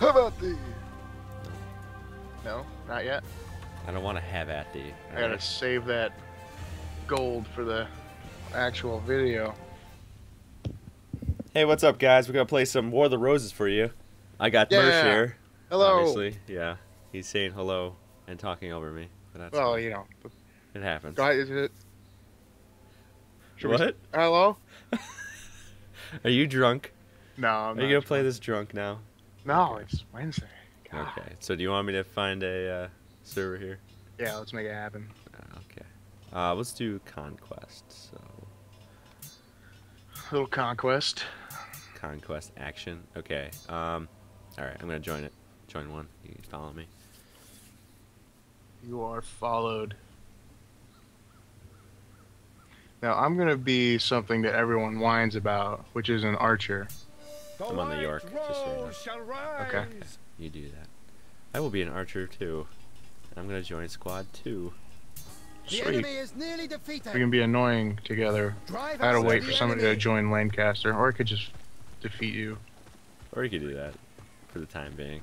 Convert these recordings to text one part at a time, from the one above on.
How about thee? No, not yet. I don't want to have at thee. I gotta alright? save that gold for the actual video. Hey, what's up, guys? We're gonna play some War of the Roses for you. I got Mersh here. Hello. Obviously, yeah. He's saying hello and talking over me. But that's Well, fine. you know. it happens. Guy, is it? Should we- What? Hello? Are you drunk? No, I'm Are you gonna play this drunk now? No, it's Wednesday. God. Okay. So do you want me to find a uh, server here? Yeah, let's make it happen. Uh, okay. Uh, let's do conquest. So Little conquest. conquest action. Okay. Um. All right. I'm gonna join it. Join one. You follow me. You are followed. Now I'm gonna be something that everyone whines about, which is an archer. I'm on the York, just so you know. Okay. You do that. I will be an archer too. I'm gonna join squad two. The Sweet. enemy is nearly defeated. We can be annoying together. Drive I gotta wait for the somebody to join Lancaster, or I could just defeat you. Or you could do that for the time being.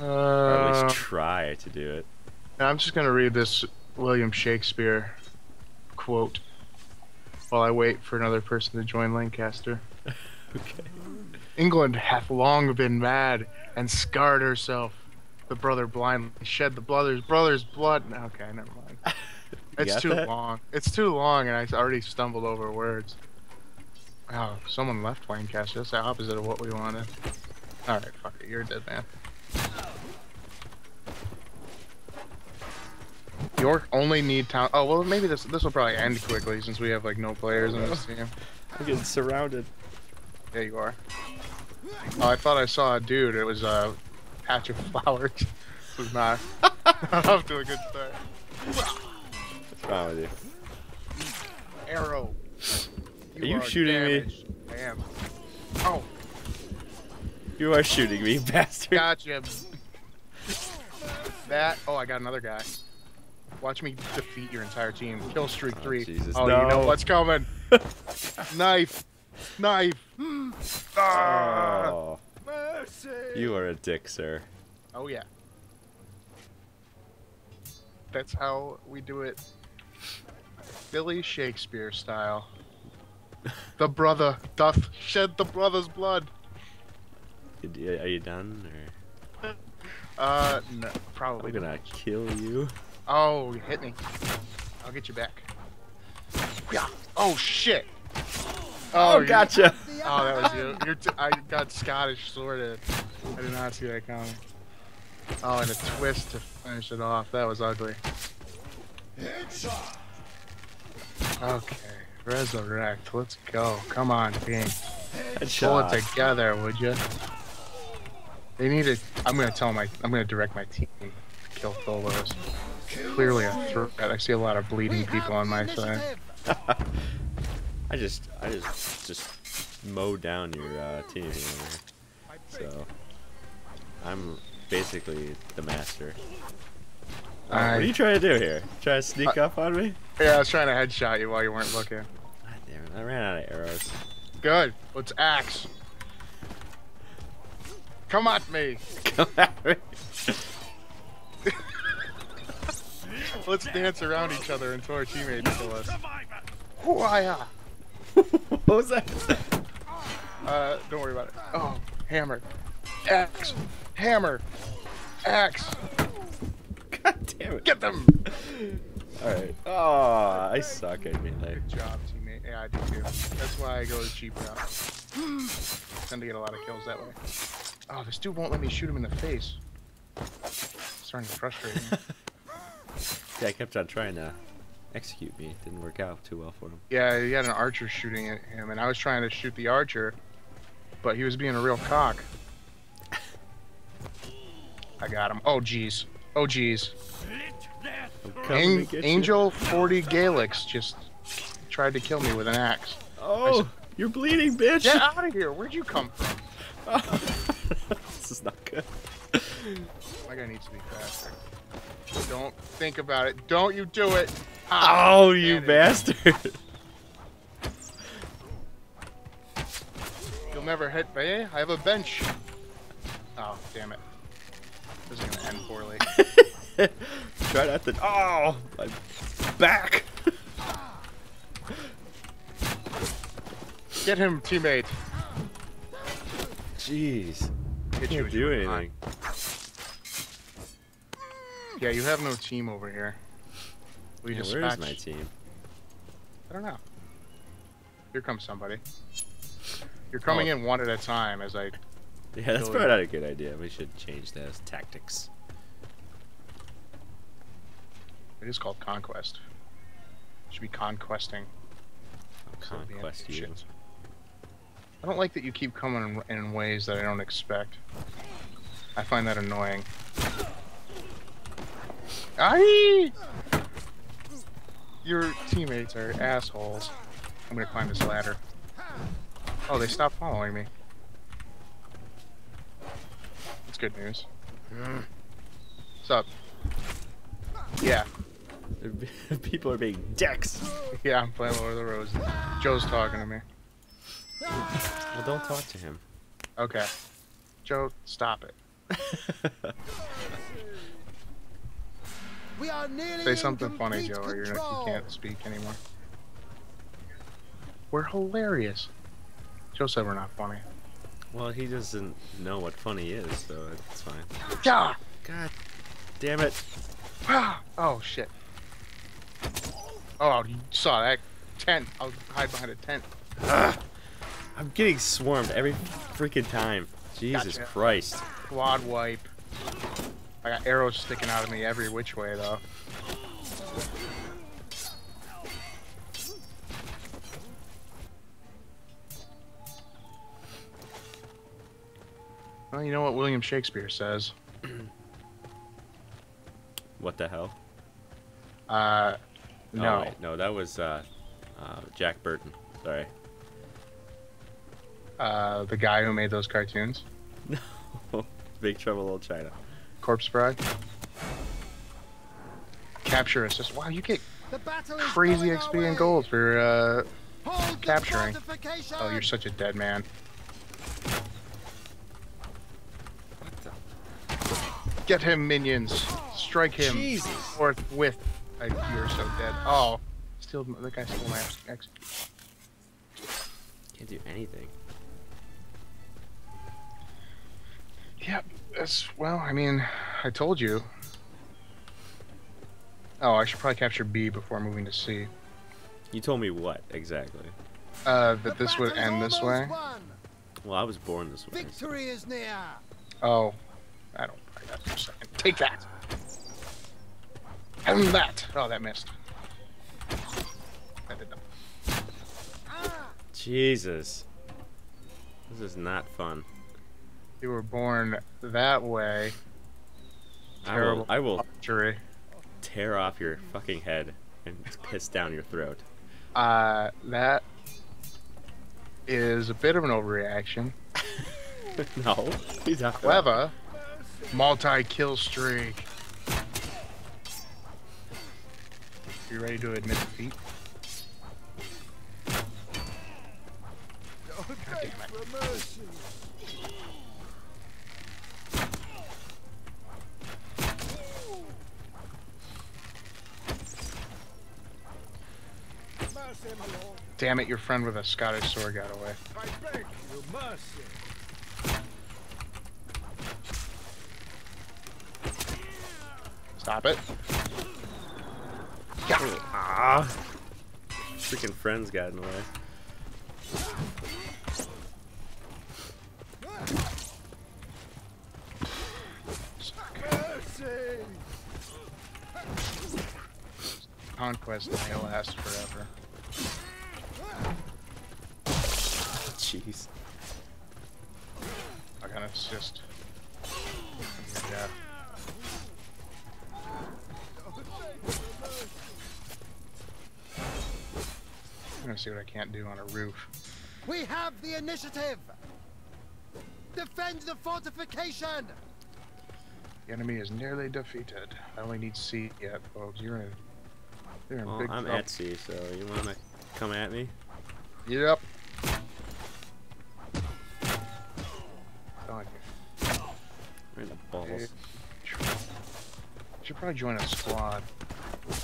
Uh, Or at least try to do it. I'm just gonna read this William Shakespeare quote while I wait for another person to join Lancaster. Okay. England hath long been mad and scarred herself. The brother blindly shed the brother's brother's blood. Okay, never mind. It's too that? long. It's too long, and I already stumbled over words. Oh, someone left Lancaster. That's the opposite of what we wanted. All right, fuck it. You're a dead man. York only need town. Oh well, maybe this this will probably end quickly since we have like no players in this team. I'm getting surrounded. There you are. Oh, I thought I saw a dude. It was a patch of flowers. this was not not off to a good start. What's wrong with you? Arrow. Are you shooting me? I am. Oh, You are shooting me, bastard. gotcha. That. Oh, I got another guy. Watch me defeat your entire team. Kill streak Oh, three. Jesus, oh, you know what's coming. Knife. Knife. Ah. Oh, Mercy. you are a dick, sir. Oh yeah. That's how we do it. Billy Shakespeare style. The brother doth shed the brother's blood. Are you done? Or Uh, no, probably. I'm gonna kill you. Oh, you hit me. I'll get you back. Yeah. Oh shit. Oh, oh you- gotcha. The Oh, that was you. hand. You're t- I got Scottish sorted. I did not see that coming. Oh, and a twist to finish it off. That was ugly. Okay, resurrect. Let's go. Come on, team. Pull it together, would you? They need to. I'm gonna tell my. I'm gonna direct my team to kill Tholos. Clearly a threat. I see a lot of bleeding people on my side. initiative. I just, I just, just mowed down your uh, team. Here. So, I'm basically the master. Uh, I- what are you trying to do here? Try to sneak up on me? Yeah, I was trying to headshot you while you weren't looking. God damn it! I ran out of arrows. Good. Let's axe. Come at me. Come at me. Let's dance around each other until our teammates kill us. Hoo-ah-ya. what was that? Uh, don't worry about it. Oh, hammer. Axe. Hammer. Axe. God damn it! Get them. All right. Oh, I suck at melee. Good job, teammate. Yeah, I do too. That's why I go the cheap route. Tend to get a lot of kills that way. Oh, this dude won't let me shoot him in the face. starting to frustrate me. Yeah, I kept on trying to execute me. It didn't work out too well for him. Yeah, he had an archer shooting at him, and I was trying to shoot the archer, but he was being a real cock. I got him. Oh, jeez. Oh, jeez. An- to get you. Angel 40 Galix just tried to kill me with an axe. Oh, you're bleeding, bitch. Get out of here! Where'd you come from? this is not good. My guy needs to be faster. Don't think about it. Don't you do it! Oh, you bastard! You'll never hit me. I have a bench. Oh, damn it. This is gonna end poorly. Try not to. Oh, my back. Get him, teammate. Jeez. Hit you Can't as do you were anything. on. Yeah, you have no team over here. We Yeah, where is my team? I don't know. Here comes somebody. You're oh. coming Oh. in one at a time as I. Yeah, that's probably you. not a good idea. We should change those tactics. It is called conquest. Should be conquesting. being Conquest you. shit. I don't like that you keep coming in, in ways that I don't expect. I find that annoying. Aye! Your teammates are assholes. I'm gonna climb this ladder. Oh, they stopped following me. That's good news. What's up? Yeah, People are being dicks. yeah, I'm playing Lord of the Roses. Joe's talking to me. Well, don't talk to him. Okay. Joe, stop it. We are nearly Say something funny, Joe, or you're you can't speak anymore. We're hilarious. Joe said we're not funny. well, he doesn't know what funny is, so it's fine. Yeah. God damn it. Oh shit. Oh, you saw that tent. I'll hide behind a tent. I'm getting swarmed every freaking time. Jesus Gotcha. Christ. Quad wipe. I got arrows sticking out of me every which way though. Well, you know what William Shakespeare says. What the hell? Uh, Oh, no. wait, no, that was uh, uh, Jack Burton. Sorry. Uh, the guy who made those cartoons, No. Big Trouble Little China. Corpse Bride. Capture assist. Wow, you get The battle is crazy XP and gold for uh. Hold capturing. Oh, you're such a dead man. Get him, minions. Strike him. Jesus. Forthwith. I, you're so dead. Oh, still the guy stole my X. Can't do anything. Yep. That's well. I mean, I told you. Oh, I should probably capture B before moving to C. You told me what exactly? Uh, The that this would end this way. won. Well, I was born this way. so- Victory is near. Oh, I don't. I got for a second. Take that. And that. Oh, that missed. That did not. Jesus. This is not fun. You were born that way. I will, I will Jury. tear off your fucking head and piss down your throat. Uh, that is a bit of an overreaction. no. He's not. However, multi-kill streak. You ready to admit defeat? no damn thanks it. for mercy. Mercy, my lord. Damn it, your friend with a Scottish sword got away. I beg you, mercy. Stop it. Ah. Freaking friends got in the way. Conquest may last forever. See what I can't do on a roof. We have the initiative. Defend the fortification. The enemy is nearly defeated. I only need C yet, folks. You're in, you're in Well, big I'm trouble. at sea, so you wanna come at me? Yep. Telling you. balls. Should probably join a squad. It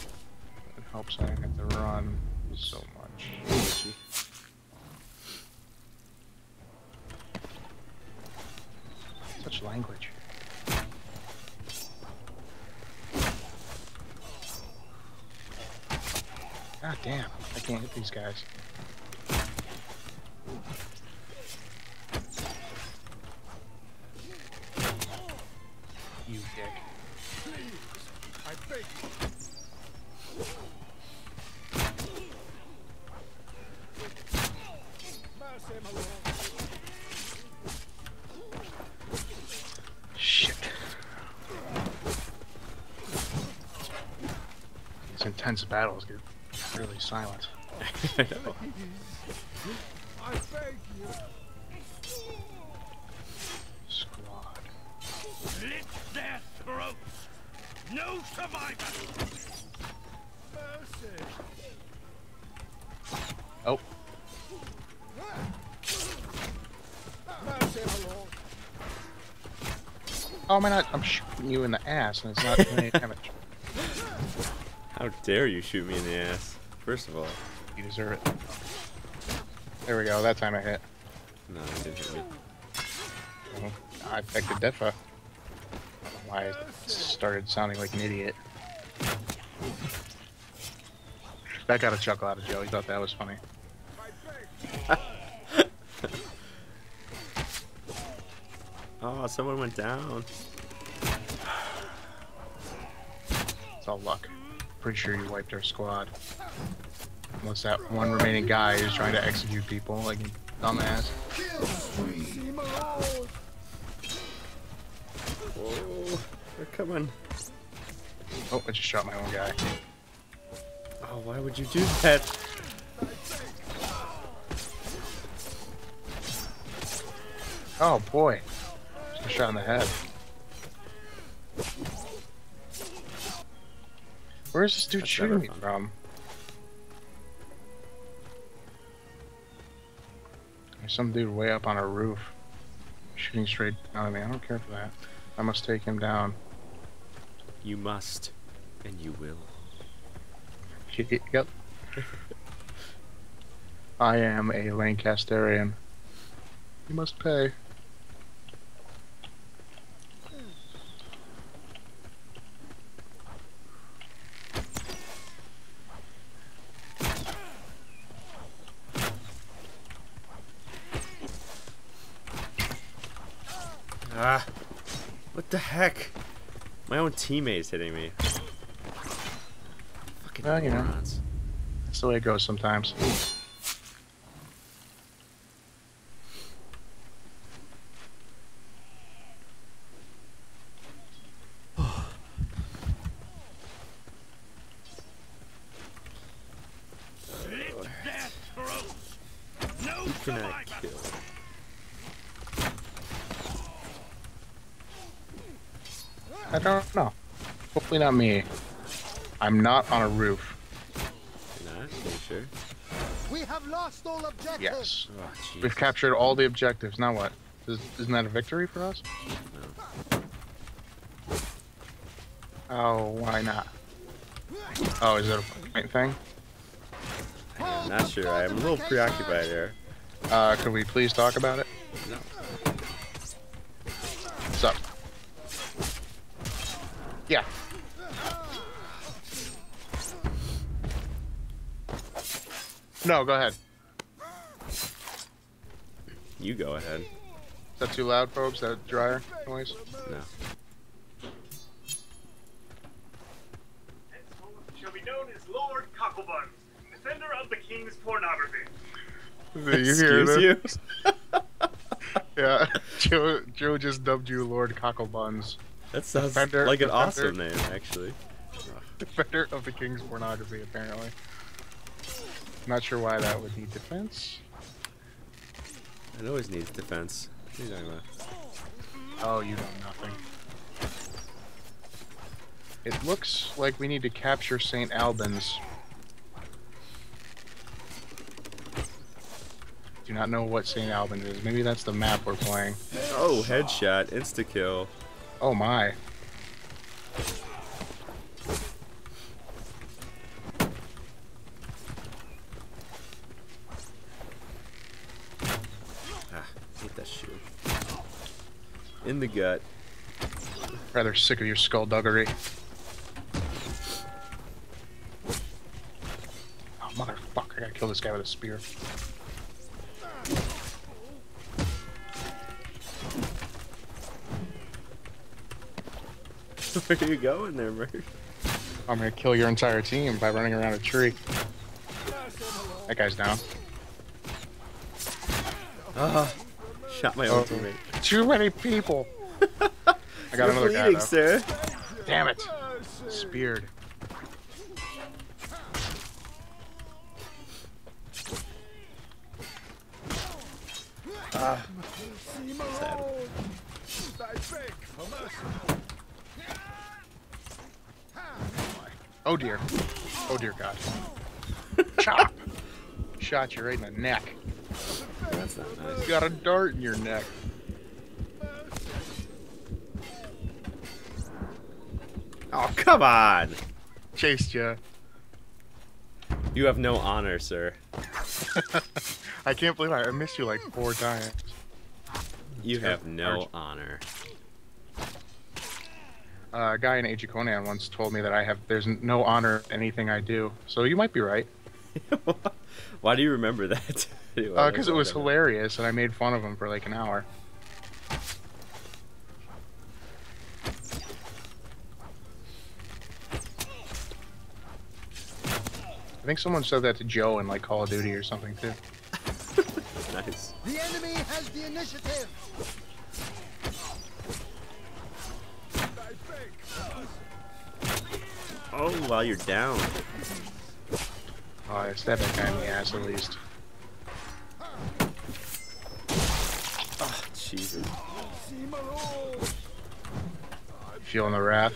helps I don't have to run so much. Glitchy. Such language. God damn, I can't hit these guys. Intense battles get really silent. I know. I beg you. Squad. Slit their throats! No survivor! Mercy. Oh, Mercy, oh am I not? I'm shooting you in the ass and it's not doing any damage. How dare you shoot me in the ass? First of all, You deserve it. There we go. That time I hit. no, it didn't hit me. Well, I affected Defa. Why I started sounding like an idiot. That got a chuckle out of Joe. He thought that was funny. Oh, someone went down. It's all luck. Pretty sure you wiped our squad. Unless that one remaining guy is trying to execute people like a dumbass. Whoa, they're coming. Oh, I just shot my own guy. Oh, why would you do that? Oh boy. Just shot in the head. Where's this dude That's shooting me from? There's some dude way up on a roof. Shooting straight down at me. I don't care for that. I must take him down. You must, and you will. Yep. I am a Lancasterian. You must pay. Ah, what the heck? My own teammates hitting me. Fucking Well, you know. That's the way it goes sometimes. Slit their throats! No Can I kill? I don't know. Hopefully not me. I'm not on a roof. You're not? Are you sure? We have lost all objectives. Yes. Oh. We've captured all the objectives. Now what? Is, isn't that a victory for us? Oh, why not? Oh, is that a point thing? I'm not sure. I'm a little preoccupied here. Uh, could we please talk about it? No, go ahead. You go ahead. Is that too loud, folks? That dryer noise? No. shall be known as Lord Cocklebuns, defender of the king's pornography. Did you hear Excuse you? Yeah. Joe, Joe just dubbed you Lord Cocklebuns, That sounds Defender- like an defender. awesome name, actually. defender of the king's pornography, apparently. Not sure why that would need defense. It always needs defense. What are you talking about? Oh, you know nothing. It looks like we need to capture St. Albans. Do not know what St. Albans is. Maybe that's the map we're playing. Oh, headshot, insta kill. Oh my. Ah, hate that shoe. In the gut. Rather sick of your skullduggery. Oh motherfucker! I gotta kill this guy with a spear. Where are you going there, Merc? I'm gonna kill your entire team by running around a tree. That guy's down. Ah, shot my own Oh. teammate. Too many people. I got You're another guy bleeding, though. sir. Damn it! Speared. Sad. For mercy. Oh dear. Oh dear God. Chop! Shot you right in the neck. That's not nice. You got a dart in your neck. Oh, come on! Chased you. You have no honor, sir. I can't believe I, I missed you like four times. You have no Arch. honor. Uh, a guy in Age of Conan once told me that I have there's no honor in anything I do. So you might be right. Why do you remember that? Because Uh, it was hilarious and I made fun of him for like an hour. I think someone said that to Joe in like Call of Duty or something too. Nice. The enemy has the initiative. I beg for mercy. Oh, while you're down. Oh, I stabbed that guy in the ass at least. Oh, Jesus. See my lord. Feeling the wrath.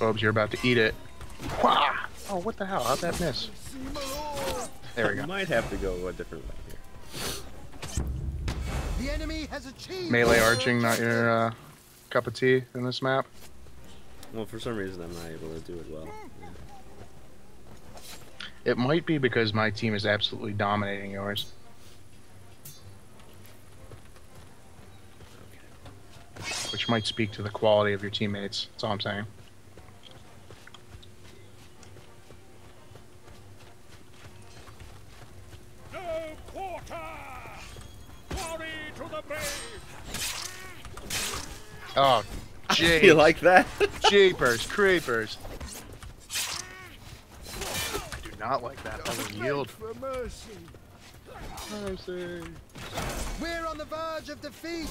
Phobes, you're about to eat it. Wah! Oh, what the hell? How'd that miss? See my lord. There we go. Might have to go a different way here. The enemy has achieved. Melee arching, not your uh, cup of tea in this map. Well, for some reason, I'm not able to do it well. Yeah. It might be because my team is absolutely dominating yours. Which might speak to the quality of your teammates. That's all I'm saying. Jeez. you like that? Jeepers, creepers. I do not like that. I will yield. For mercy. Mercy. We're on the verge of defeat.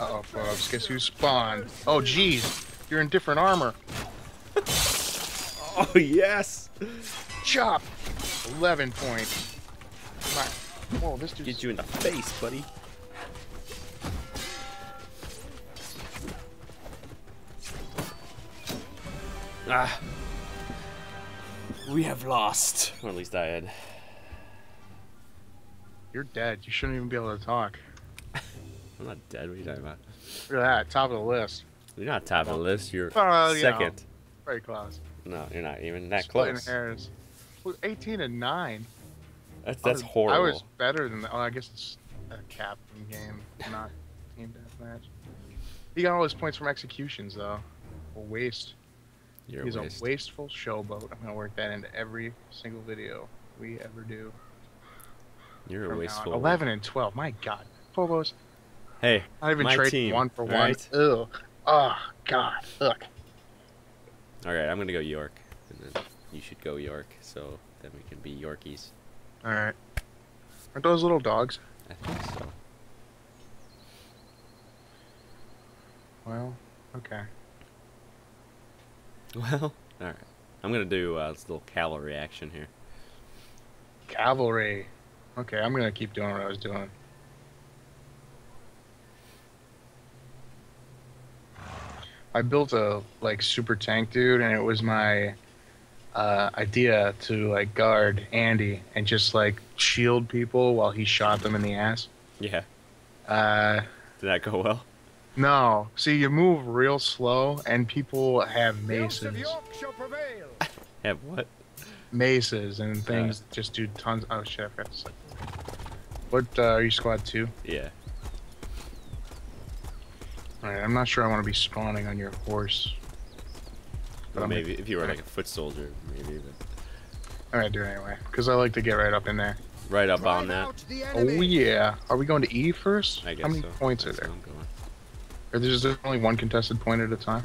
Uh oh, folks. Guess who spawned? Oh, jeez. You're in different armor. oh, yes! Chop! 11 points. My, whoa, this dude's Get you in the face, buddy. Ah. We have lost. Or at least I had. You're dead. You shouldn't even be able to talk. I'm not dead. What are you talking about? Look at that. Top of the list. You're not top of the list. You're Well, you know. second. Very close. No, you're not even that Splitting close. hairs. 18 and 9. That's I that's was- horrible. I was better than that. Oh, I guess it's a captain game, not team deathmatch. He got all his points from executions, though. A waste. You're He's a waste. a wasteful showboat. I'm gonna work that into every single video we ever do. You're a from now on. wasteful. 11 and 12. My God, Phobos. Hey, Not even trade team. one for one. right? Ugh. Oh God. Look. All right, I'm gonna go York, and then you should go York, so then we can be Yorkies. All right. Aren't those little dogs? I think so. Well, okay. Well, all right. I'm gonna do uh, this little cavalry action here. Cavalry. Okay, I'm gonna keep doing what I was doing. I built a like super tank dude, and it was my uh, idea to like guard Andy and just like shield people while he shot them in the ass. Yeah. Uh, Did that go well? No, see, you move real slow, and people have The Oaks maces, York. Have what? maces, and things that just do tons. Oh shit, I forgot to say. What uh, are you, squad two? Yeah. All right, I'm not sure I want to be spawning on your horse. But Well, I'm maybe if you were like a foot soldier, maybe. But All right, do it anyway, because I like to get right up in there. right up on that. Oh yeah, are we going to E first? I guess How many so. points are That's there? Where I'm. Or there's just only one contested point at a time?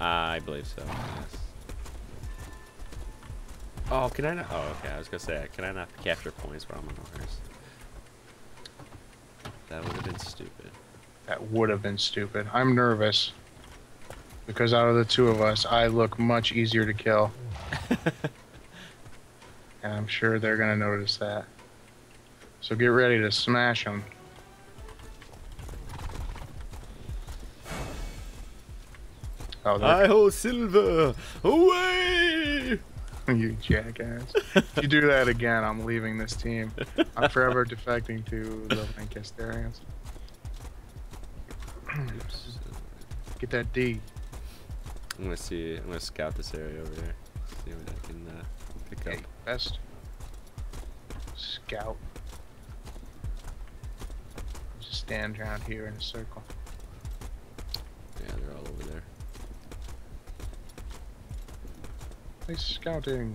Uh, I believe so. Yes. Oh, can I not? Oh, okay. I was gonna say, can I not capture points while I'm on a horse? That would have been stupid. That would have been stupid. I'm nervous. Because out of the two of us, I look much easier to kill. and I'm sure they're going to notice that. So get ready to smash them. Oh, they're- Silver! Away! you jackass. if you do that again, I'm leaving this team. I'm forever defecting to the Lancasterians. Get that D. I'm gonna see. I'm gonna scout this area over there. See what I can uh, pick up. Best. Scout. Just stand around here in a circle. Yeah, they're all over there. Nice scouting.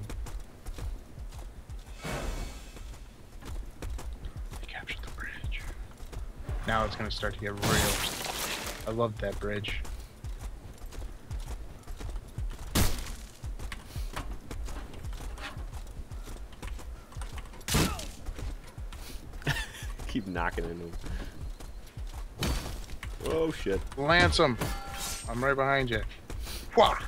They captured the bridge. Now it's gonna start to get real. I love that bridge. Keep knocking into them. Oh shit! Lance them. I'm right behind you. Wah!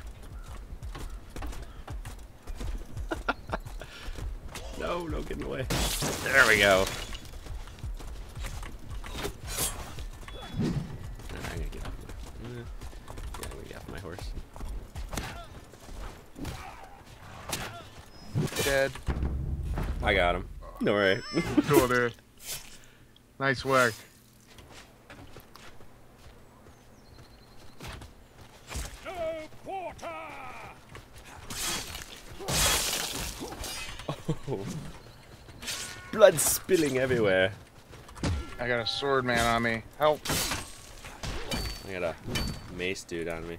No, no getting away. There we go. I'm gonna get off my. Yeah, I'm gonna get off my horse. Dead. I got him. No worry. Cool, dude. Nice work. No quarter. Blood spilling everywhere. I got a sword man on me. Help. I got a mace dude on me.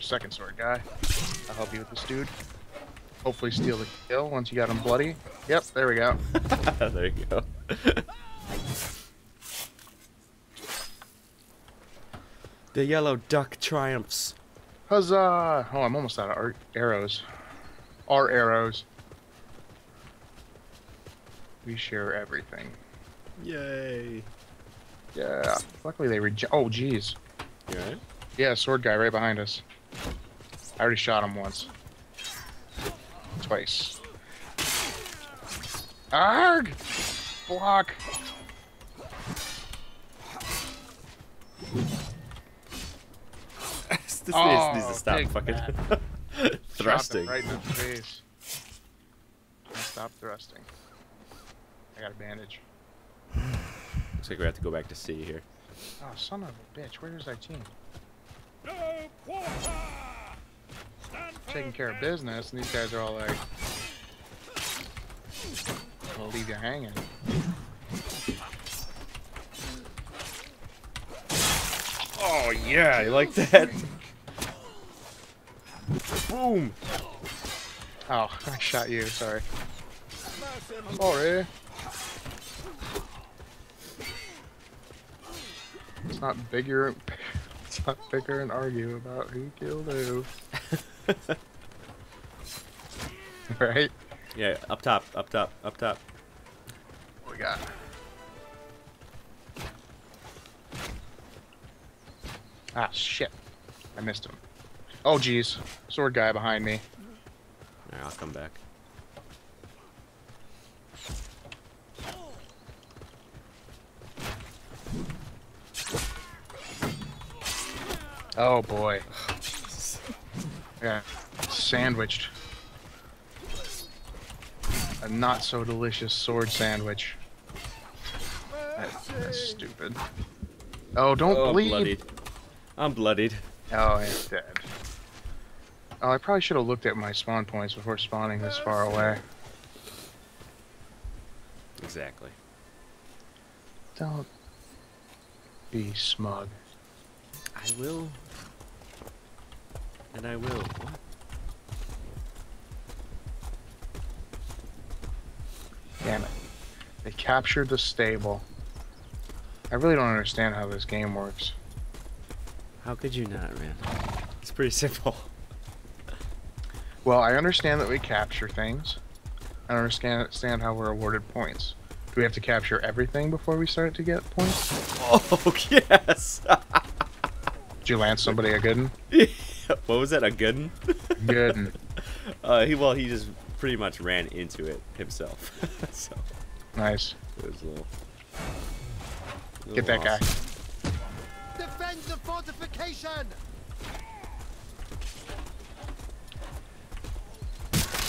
Their second sword guy. I'll help you with this dude. Hopefully steal the kill once you got him bloody. Yep, there we go. there you go. the yellow duck triumphs. Huzzah! Oh, I'm almost out of ar- arrows. Our arrows. We share everything. Yay. Yeah. Luckily they reject. Oh, jeez. Yeah. Yeah, sword guy right behind us. I already shot him once. Twice. Arg! Block. this Oh, needs to stop fucking thrusting. right in the face. Stop thrusting. I got a bandage. Looks like we have to go back to C here. Oh, son of a bitch. Where's our team? No quarter. Taking care of business, and these guys are all like, "I'll leave you hanging." Oh yeah, you like that? Boom! Oh, I shot you. Sorry. Sorry. Let's not bigger. Not bicker and argue about who killed who. right? Yeah, up top, up top, up top. What we got? Ah, shit. I missed him. Oh, jeez. Sword guy behind me. Alright, I'll come back. Oh, boy. Yeah. Sandwiched. A not so delicious sword sandwich. That- that's stupid. Oh, don't oh, I'm bleed. bloodied. I'm bloodied. Oh, it's dead. Oh, I probably should have looked at my spawn points before spawning this far away. Exactly. Don't be smug. I will. And I will. What? Damn it. They captured the stable. I really don't understand how this game works. How could you not, man? It's pretty simple. Well, I understand that we capture things. I don't understand understand how we're awarded points. Do we have to capture everything before we start to get points? Oh, yes! Did you land somebody a good one? what was that, a good one? Good one. Uh, he, well, he just pretty much ran into it himself. so, Nice. it was a little... Get that guy. Defend the fortification!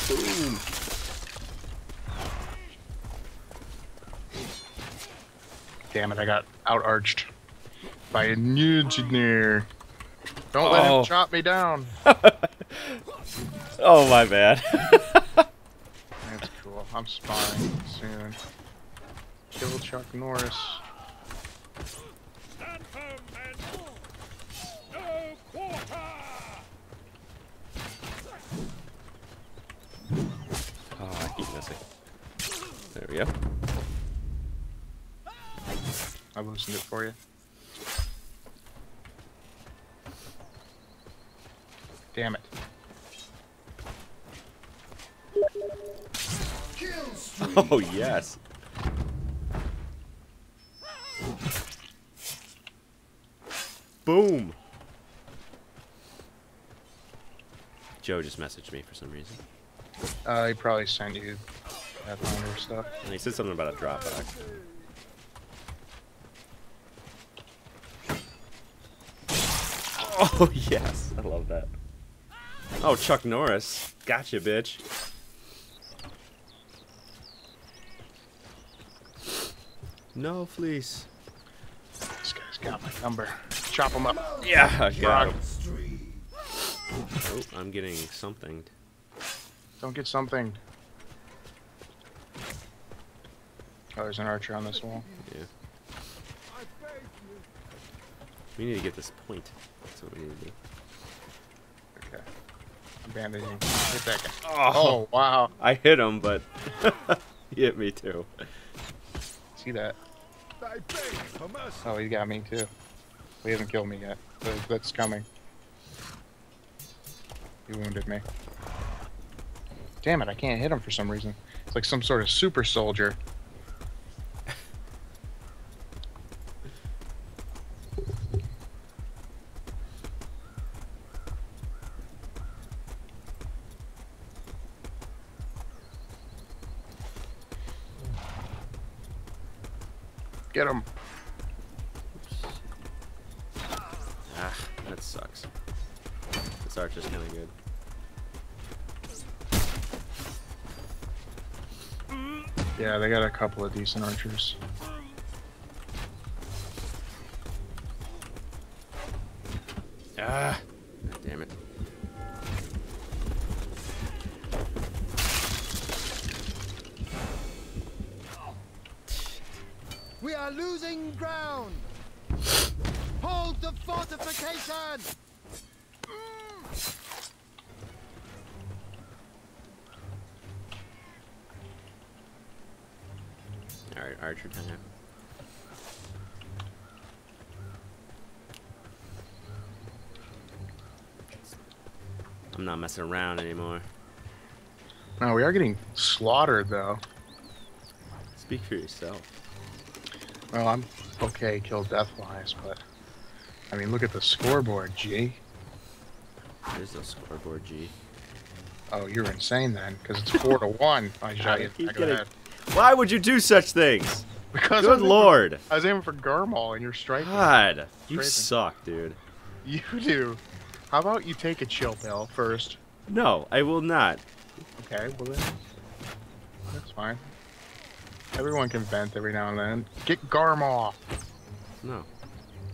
Boom! Damn it, I got out arched by a new engineer. Don't let Oh. him chop me down. Oh, my bad. That's cool. I'm spawning soon. Kill Chuck Norris. Stand firm, men. No quarter. Oh, I keep missing. There we go. I loosened it for you. Damn it. Oh, yes. Boom! Joe just messaged me for some reason. Uh, he probably sent you Pathfinder stuff. And he said something about a Dropbox. Oh, yes. I love that. Oh, Chuck Norris. Gotcha, bitch. No, fleece. This guy's got my number. Chop him up. Yeah, I got him. Oh, I'm getting something. Don't get something. Oh, there's an archer on this wall. Yeah. I beg you. We need to get this point. That's what we need to do. Okay. I'm bandaging. Hit that guy. Oh, Oh, wow. I hit him, but he hit me too. See that? I beg for mercy. Oh, he got me too. He hasn't killed me yet, but that's coming. He wounded me. Damn it, I can't hit him for some reason. It's like some sort of super soldier. Couple of decent archers. Ah, God damn it. We are losing ground. Hold the fortification. Archer time. I'm not messing around anymore. No, we are getting slaughtered, though. Speak for yourself. Well, I'm okay kill death-wise, but... I mean, look at the scoreboard, G. There's no scoreboard, G. Oh, you're insane then, because it's four to one. I shot you. Keep getting, why would you do such things? Because Good aiming- lord. I was aiming for Garmal and you're striking. God, you Crazy. suck, dude. You do. How about you take a chill pill first? No, I will not. Okay, well then, that's fine. Everyone can vent every now and then. Get Garmal. No,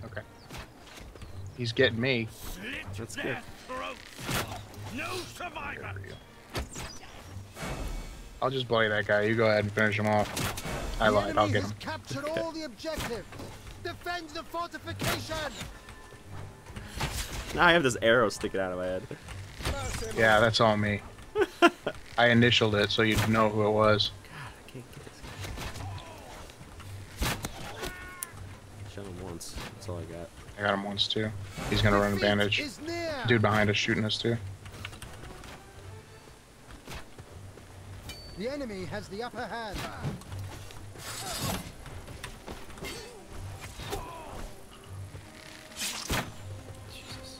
Okay. He's getting me. that's good. Death throat. No survivor. Good for you. I'll just blow you that guy. You go ahead and finish him off. I the lied. I'll get him. captured all the objectives. Defend the fortification. Now I have this arrow sticking out of my head. Yeah, that's all me. I initialed it so you'd know who it was. I can't get this guy. Shot him once. That's all I got. I got him once too. He's gonna run a bandage. Dude behind us shooting us too. The enemy has the upper hand. Jesus.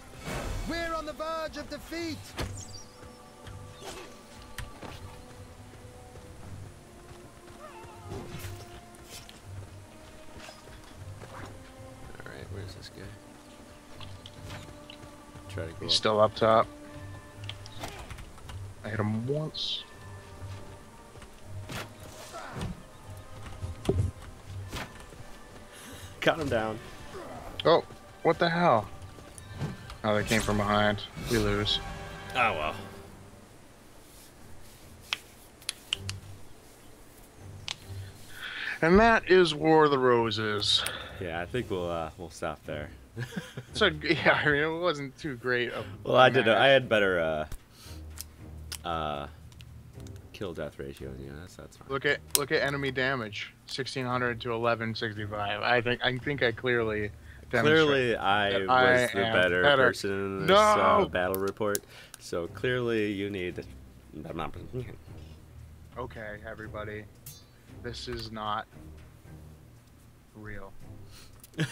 We're on the verge of defeat. All right, where's this guy? Try to go. He's up. still up top. I hit him once. Cut him down. Oh, what the hell? Oh, they came from behind. We lose. Oh well. And that is War of the Roses. Yeah, I think we'll uh, we'll stop there. So yeah, I mean it wasn't too great. Of Well, I did. match. I had better uh, uh, kill death ratio you. That's that's fine. Look at look at enemy damage, 1600 to 1165. I think I think I clearly. Clearly, I was I the better, better. person in this uh, battle report. So clearly, you need. Okay, everybody, this is not real.